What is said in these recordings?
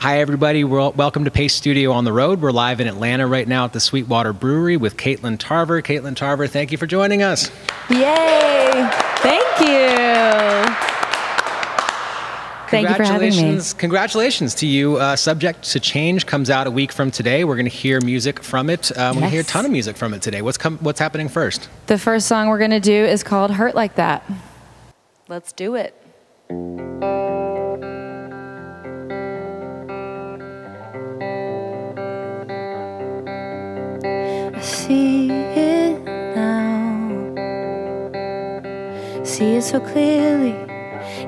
Hi, everybody. We're, welcome to Paste Studio on the Road. We're live in Atlanta right now at the Sweetwater Brewery with Katelyn Tarver. Katelyn Tarver, thank you for joining us. Yay! Thank you. Thank you for having me. Congratulations to you. Uh, Subject to Change comes out a week from today. We're going to hear music from it. Uh, we're going to hear a ton of music from it today. What's, com- what's happening first? The first song we're going to do is called Hurt Like That. Let's do it. See it so clearly.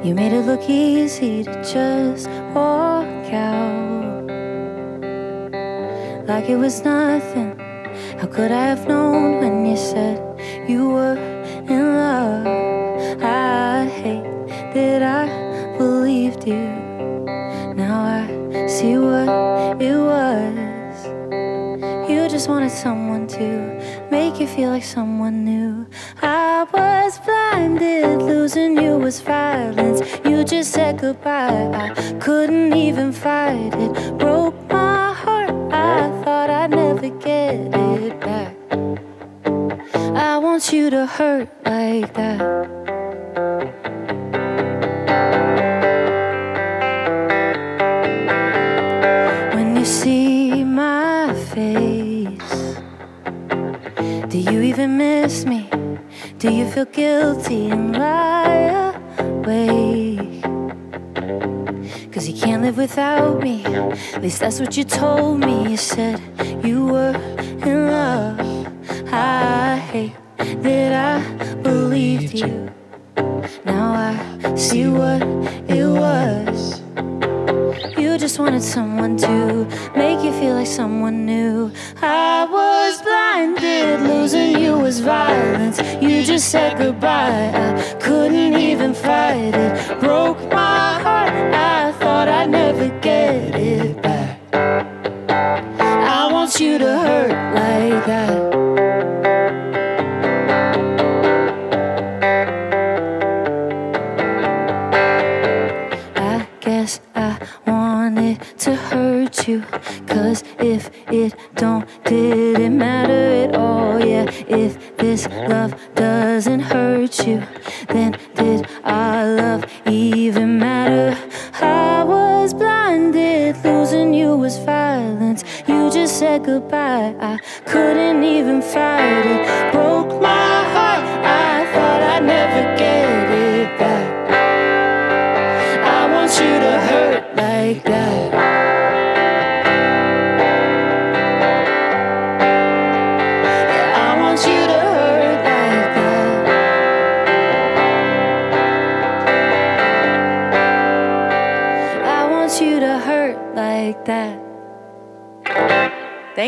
You made it look easy to just walk out. Like it was nothing. How could I have known when you said you were in love? I hate that I believed you. Now I see what it was. You just wanted someone make you feel like someone new. I was blinded, losing you was violence. You just said goodbye, I couldn't even fight it. Broke my heart, I thought I'd never get it back. I want you to hurt like that. You even miss me? Do you feel guilty and lie awake? Cause you can't live without me. At least that's what you told me. You said you were in love. I hate that I believed you. Now I see what it was. You just wanted someone to make you feel like someone new. I was blinded, losing you was violence. You just said goodbye, I couldn't even fight it. Broke my heart, I thought I'd never get it back. I want you to hurt like that. Said goodbye, I couldn't even fight it. Broke my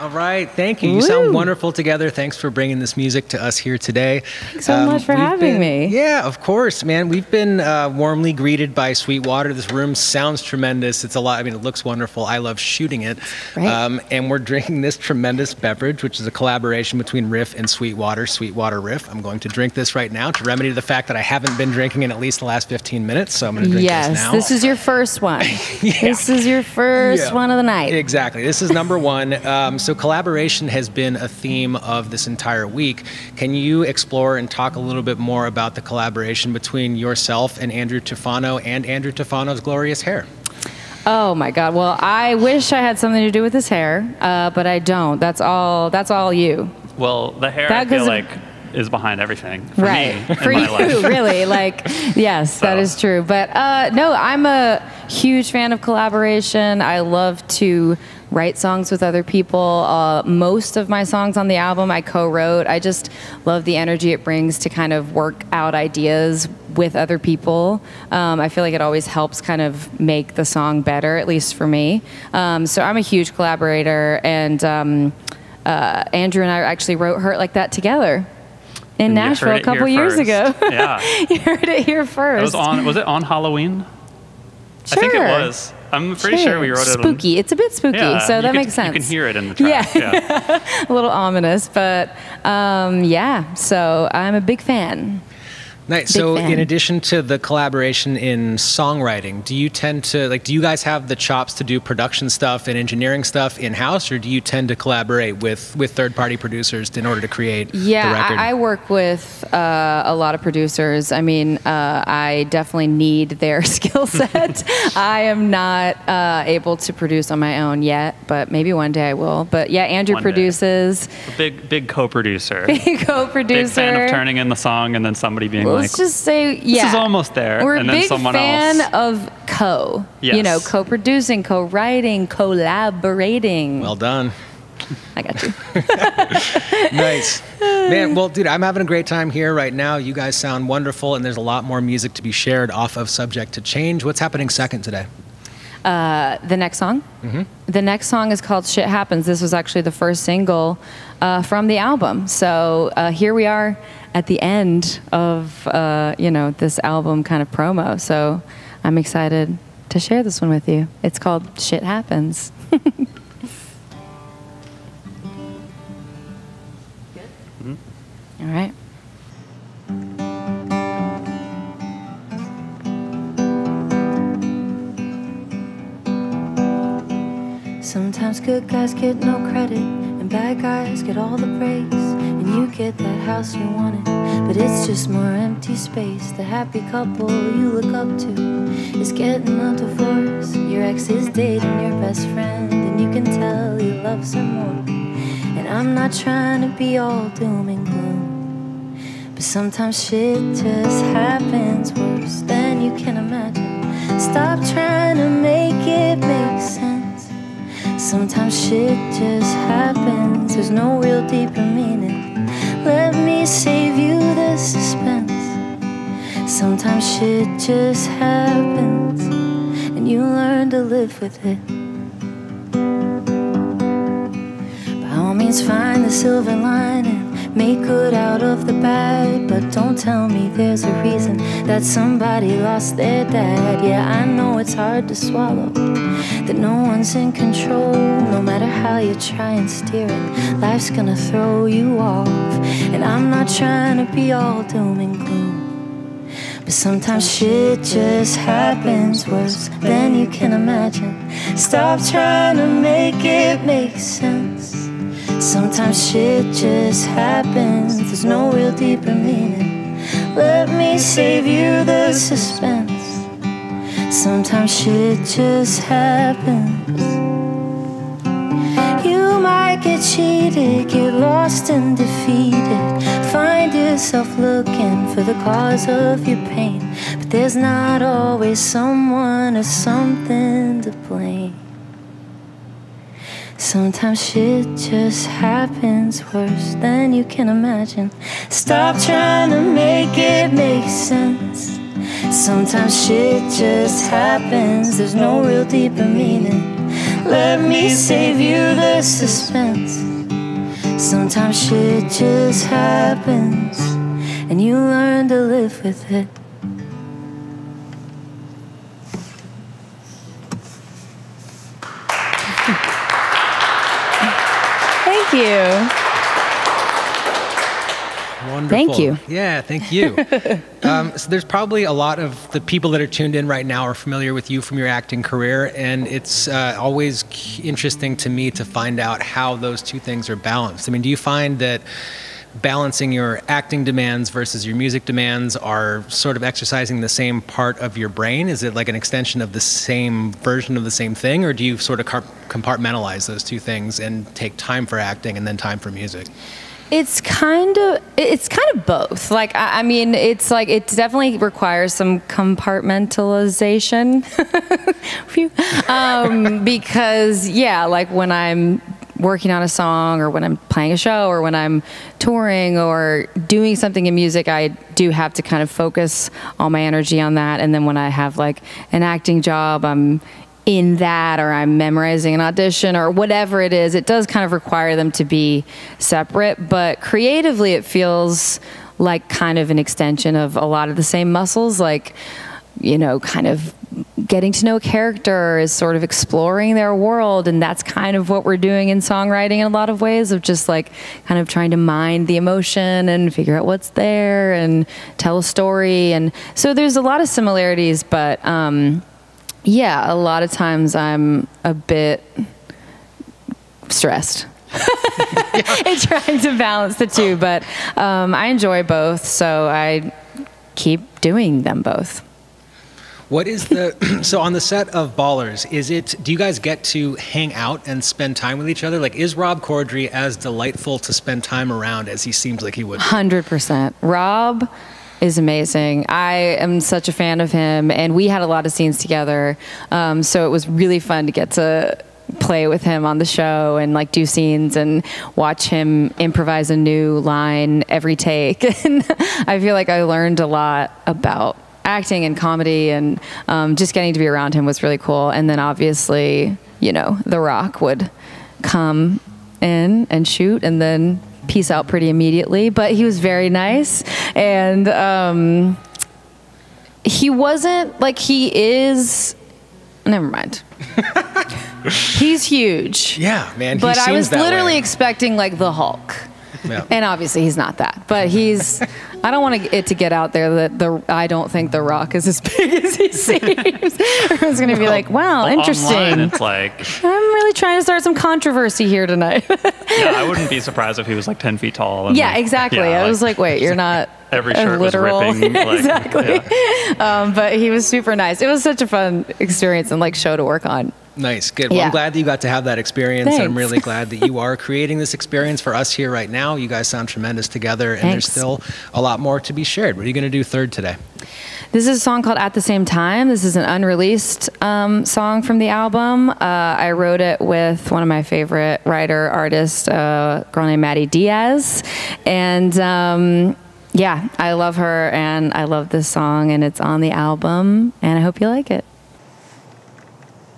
All right, thank you. You Woo. sound wonderful together. Thanks for bringing this music to us here today. Thanks so much for having been- me. Yeah, of course, man. We've been uh, warmly greeted by Sweetwater. This room sounds tremendous. It's a lot. I mean, it looks wonderful. I love shooting it. Right. Um, and we're drinking this tremendous beverage, which is a collaboration between Riff and Sweetwater. Sweetwater Riff. I'm going to drink this right now to remedy the fact that I haven't been drinking in at least the last 15 minutes. So I'm going to drink Yes, this now. Yes, this is your first one. This is your first Yeah. one of the night. Exactly. This is number one. Um, so collaboration has been a theme of this entire week. Can you explore and talk a little bit more about the collaboration between yourself and Andrew Tufano and Andrew Tufano's glorious hair? Oh my God! Well, I wish I had something to do with his hair, uh, but I don't. That's all. That's all you. Well, the hair That I feel goes- like is behind everything for right me for you life. really like yes that So. is true but uh, no i'm a huge fan of collaboration i love to write songs with other people uh, most of my songs on the album i co-wrote i just love the energy it brings to kind of work out ideas with other people um, i feel like it always helps kind of make the song better at least for me um, so i'm a huge collaborator and um, uh, andrew and i actually wrote hurt like that together in And you heard Nashville a it couple years first. ago. Yeah. you heard it here It first. was on. Was it on Halloween? I think it Sure. was. I'm pretty sure we wrote it. on- Spooky. It's a bit spooky, Yeah, so that could- makes sense. You can hear it in the track. Yeah. Yeah. a little ominous, but um, yeah. So I'm a big fan. Nice. So, fan. in addition to the collaboration in songwriting, do you tend to like? Do you guys have the chops to do production stuff and engineering stuff in house, or do you tend to collaborate with with third party producers in order to create Yeah, the record? I, I work with uh, a lot of producers. I mean, uh, I definitely need their skill set. I am not uh, able to produce on my own yet, but maybe one day I will. But yeah, Andrew One produces, A big, big co-producer. Big co-producer. Big fan of turning in the song and then somebody being Let's like, just say, yeah, is almost there," We're and a then big someone fan else- of co. You know, co-producing, co-writing, collaborating. well done. I got you. nice. Man, well, dude, I'm having a great time here right now. You guys sound wonderful, and there's a lot more music to be shared off of Subject to Change. What's happening second today? the next song. Mm-hmm. The next song is called "Shit Happens." This was actually the first single uh, from the album. So uh, here we are at the end of uh, you know this album kind of promo. So I'm excited to share this one with you. It's called "Shit Happens." All right. Sometimes good guys get no credit, and bad guys get all the praise. You get that house you wanted, but it's just more empty space. The happy couple you look up to is getting a divorce. Your ex is dating your best friend, and you can tell he loves her more. And I'm not trying to be all doom and gloom, but sometimes shit just happens worse than you can imagine. Stop trying to make it make sense. Sometimes shit just happens, there's no real deeper meaning. Let me save you the suspense. Sometimes shit just happens, and you learn to live with it. By all means, find the silver lining, make good out of the bad. But don't tell me there's a reason that somebody lost their dad. Yeah, I know it's hard to swallow that no one's in control. No matter how you try and steer it, life's gonna throw you off. And I'm not trying to be all doom and gloom. But sometimes shit just happens worse than you can imagine. Stop trying to make it make sense. Sometimes shit just happens, there's no real deeper meaning. Let me save you the suspense. Sometimes shit just happens. You might get cheated, get lost and defeated. Find yourself looking for the cause of your pain. But there's not always someone or something to blame. Sometimes shit just happens worse than you can imagine. Stop trying to make it make sense. Sometimes shit just happens, there's no real deeper meaning. Let me save you the suspense. Sometimes shit just happens, and you learn to live with it. You. Wonderful. Thank you. Yeah, thank you. um, so there's probably a lot of the people that are tuned in right now are familiar with you from your acting career, and it's uh, always interesting to me to find out how those two things are balanced. I mean, do you find that balancing your acting demands versus your music demands are sort of exercising the same part of your brain? Is it like an extension of the same version of the same thing, or do you sort of compartmentalize those two things and take time for acting and then time for music? It's kind of it's kind of both. Like I, I mean, it's like it definitely requires some compartmentalization, um, because yeah, like when I'm working on a song or when I'm playing a show or when I'm touring or doing something in music, I do have to kind of focus all my energy on that. And then when I have like an acting job, I'm in that or I'm memorizing an audition or whatever it is, it does kind of require them to be separate. But creatively, it feels like kind of an extension of a lot of the same muscles. Like you know, kind of getting to know a character is sort of exploring their world and that's kind of what we're doing in songwriting in a lot of ways of just like kind of trying to mind the emotion and figure out what's there and tell a story. And so there's a lot of similarities but um, yeah a lot of times i'm a bit stressed. And trying to balance the two but um, i enjoy both so i keep doing them both What is the so on the set of Ballers? Is it do you guys get to hang out and spend time with each other? Like, is Rob Corddry as delightful to spend time around as he seems like he would? Hundred percent. Rob is amazing. I am such a fan of him, and we had a lot of scenes together. Um, so it was really fun to get to play with him on the show and like do scenes and watch him improvise a new line every take. And I feel like I learned a lot about acting and comedy, and um, just getting to be around him was really cool. And then obviously, you know, The Rock would come in and shoot, and then peace out pretty immediately. But he was very nice, and um, he wasn't like he is. Never mind. He's huge. Yeah, man. He But I was literally way. expecting like the Hulk. Yeah. And obviously he's not that. But he's I don't want it to get out there that the I don't think the rock is as big as he seems. Everyone's gonna be like, wow, Online, interesting. it's like, I'm really trying to start some controversy here tonight. yeah, I wouldn't be surprised if he was like 10 feet tall. And yeah, like- exactly. yeah, I was like, wait, you're not every a shirt was ripping. Like, exactly. yeah. Um, but he was super nice. It was such a fun experience and like show to work on. Nice, good. Well, Yeah. I'm glad that you got to have that experience. and I'm really glad that you are creating this experience for us here right now. You guys sound tremendous together, and there's still a lot more to be shared. What are you going to do third today? This is a song called At the Same Time. This is an unreleased um, song from the album. Uh, I wrote it with one of my favorite writer artists, uh, a girl named Madi Diaz. And um, yeah, I love her and I love this song, and it's on the album, and I hope you like it. I love you and I hate you. I need you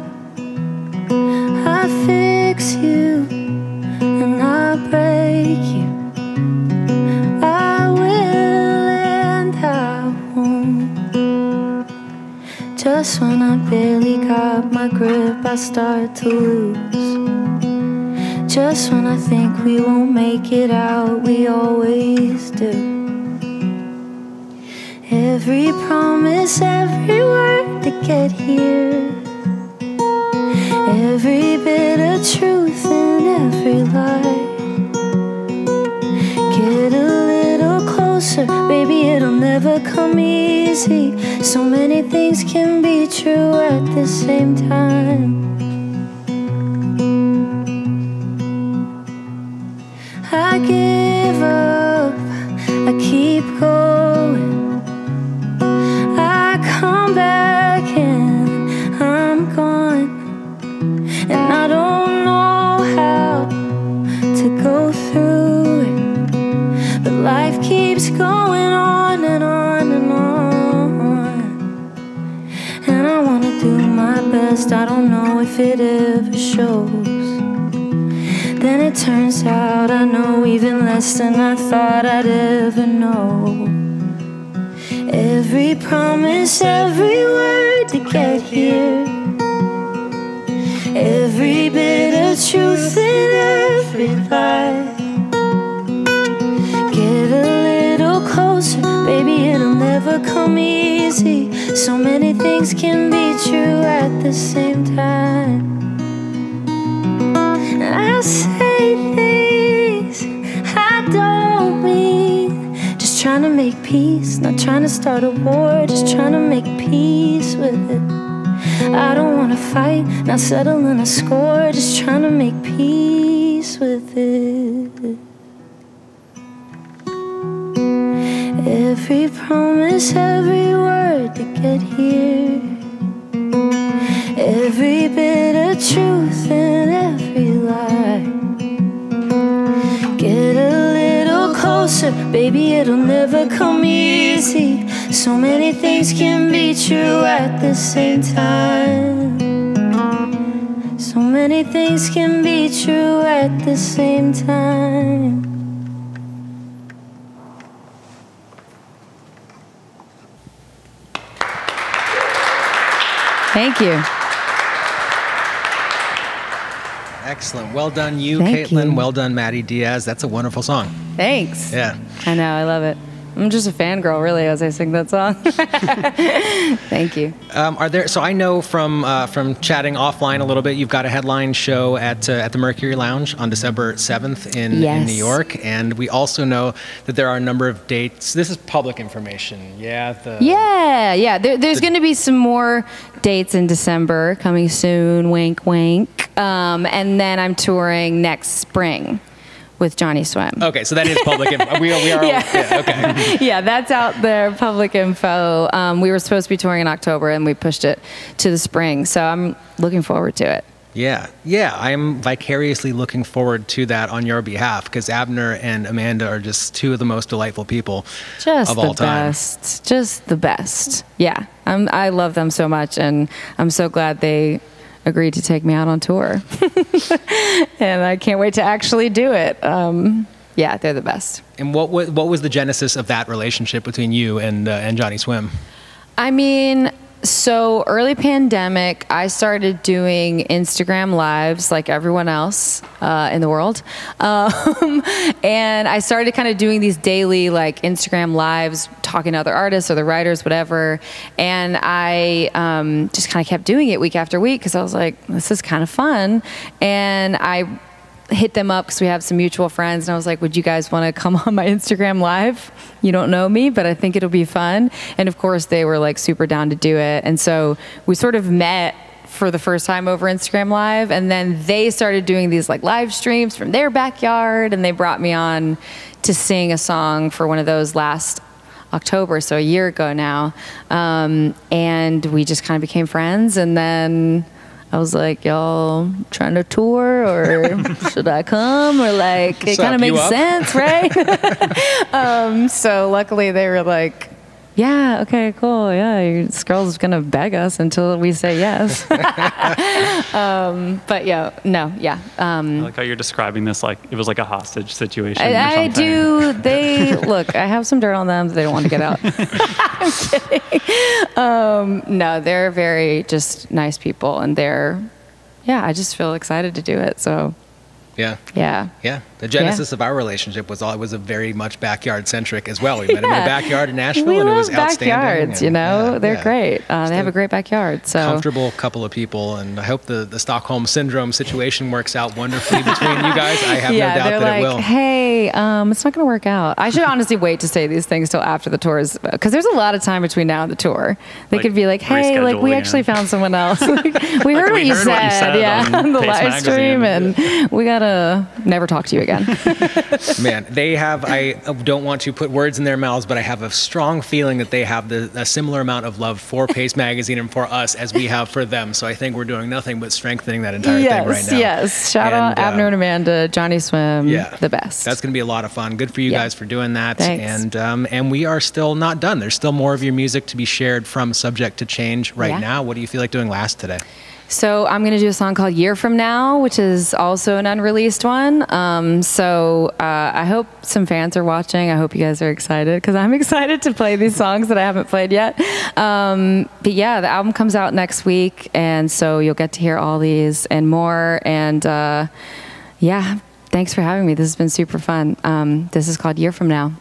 Just when I barely got my grip, I start to lose. Just when I think we won't make it out, we always do. Every promise, every word to get here. Every bit of truth in every lie. Get a never come easy. So many things can be true at the same time. Shows. Then it turns out I know even less than I thought I'd ever know. Every promise, every word to get here. Every bit of truth in every lie. Get a little closer, baby, it'll never come easy. So many things can be true at the same time. I say things I don't mean. Just trying to make peace, not trying to start a war, just trying to make peace with it. I don't wanna fight, not settling a score, just trying to make peace with it. Every promise, every word to get here. Every bit of truth in Get a little closer, baby, it'll never come easy. So many things can be true at the same time. So many things can be true at the same time. Thank you. Excellent. Well done, you, Thank Katelyn. you. Well done, Madi Diaz. That's a wonderful song. Thanks. Yeah. I know, I love it. I'm just a fangirl, really, as I sing that song. Thank you. Um, are there? So I know from uh, from chatting offline a little bit, you've got a headline show at uh, at the Mercury Lounge on December seventh in, in New York, and we also know that there are a number of dates. This is public information. Yeah. The, Yeah, yeah. There, there's going to be some more dates in December coming soon. Wink, wink. Um, and then I'm touring next spring with Johnnyswim. Okay, so that is public. info. We are. We are. Yeah. yeah, okay. yeah, that's out there, public info. Um, we were supposed to be touring in October, and we pushed it to the spring. So I'm looking forward to it. Yeah, yeah. I'm vicariously looking forward to that on your behalf because Abner and Amanda are just two of the most delightful people Just of the all time. best. Just the best. Yeah, I'm, I love them so much, and I'm so glad they agreed to take me out on tour. and I can't wait to actually do it. Um, yeah, they're the best. And what was what was the genesis of that relationship between you and uh, and Johnnyswim? I mean, so early pandemic, I started doing Instagram lives like everyone else uh, in the world. Um, and I started kind of doing these daily like Instagram lives, talking to other artists or the writers, whatever. And I um, just kind of kept doing it week after week because I was like, this is kind of fun. And I hit them up because we have some mutual friends and i was like would you guys want to come on my instagram live you don't know me but i think it'll be fun and of course they were like super down to do it and so we sort of met for the first time over instagram live and then they started doing these like live streams from their backyard and they brought me on to sing a song for one of those last October, so a year ago now. Um, and we just kind of became friends. And then I was like, y'all trying to tour or should I come? Or like, it kind of makes sense, right? um, so luckily they were like, yeah, okay, cool. Yeah, your- this girl's going to beg us until we say yes. um, but yeah, no, yeah. Um, I like how you're describing this like it was like a hostage situation. or I, I do. They look. I have some dirt on them that they don't want to get out. I'm kidding. Um, no, they're very just nice people, and they're. Yeah, I just feel excited to do it. So Yeah. yeah, Yeah, the genesis of our relationship was all it was a very much backyard centric as well. We met him in a backyard in Nashville, we and it was outstanding. backyards. You know, yeah, they're yeah. great. Uh, they have a great backyard. So Comfortable couple of people, and I hope the, the Stockholm syndrome situation works out wonderfully between you guys. I have yeah, no doubt they're that like, it will. hey, um, it's not going to work out. I should honestly wait to say these things till after the tours because there's a lot of time between now and the tour. They Like, could be like, hey, like we again. actually found someone else. we heard, what, we you heard what you said, said yeah, on on the Paste live stream, Magazine. and we never talk to you again. Man, they have. I don't want to put words in their mouths, but I have a strong feeling that they have the, a similar amount of love for Paste Magazine and for us as we have for them. So I think we're doing nothing but strengthening that entire yes, thing right now. yes. Shout out And, uh, Abner and Amanda, Johnnyswim, Yeah, the best. That's going to be a lot of fun. Good for you Yeah. guys for doing that. Thanks. And um, and we are still not done. There's still more of your music to be shared from Subject to Change right Yeah. now. What do you feel like doing last today? So I'm going to do a song called "Year From Now," which is also an unreleased one. Um, so uh, I hope some fans are watching. I hope you guys are excited because I'm excited to play these songs that I haven't played yet. Um, but yeah, the album comes out next week, and so you'll get to hear all these and more. And uh, yeah, thanks for having me. This has been super fun. Um, this is called "Year From Now."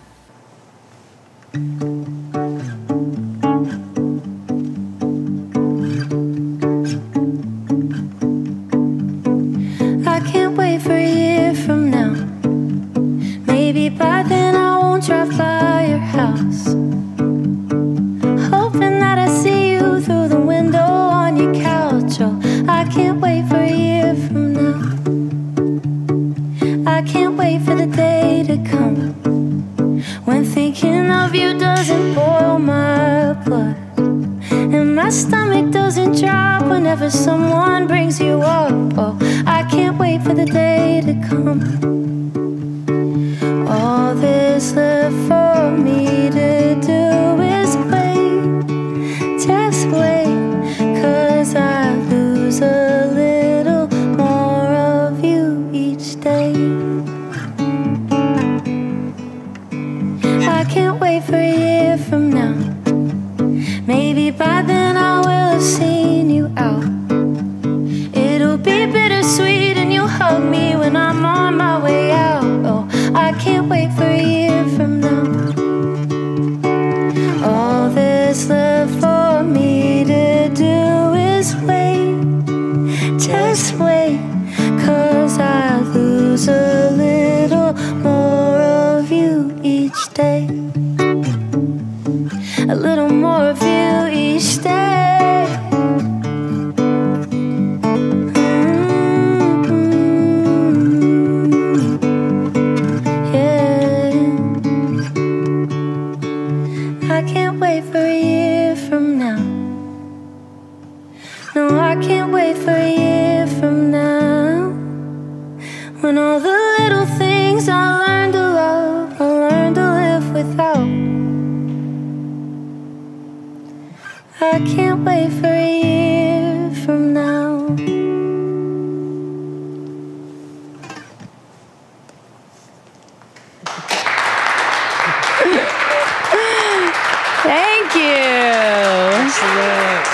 You. Excellent.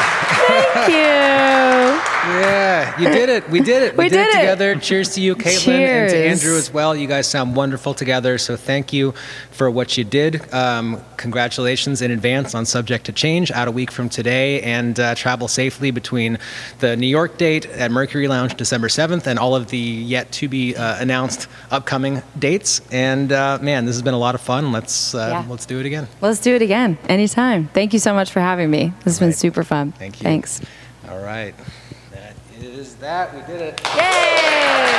Thank you. Yeah, you did it. We did it. We, We did, did it it. together. Cheers to you, Katelyn, and to Andrew as well. You guys sound wonderful together. So thank you for what you did. Um, congratulations in advance on Subject to Change out a week from today, and uh, travel safely between the New York date at Mercury Lounge December 7th and all of the yet to be uh, announced upcoming dates. And uh, man, this has been a lot of fun. Let's uh, Yeah. let's do it again. Let's do it again anytime. Thank you so much for having me. This has been super fun. Thank you. Thanks. All right, that is that. We did it. Yay!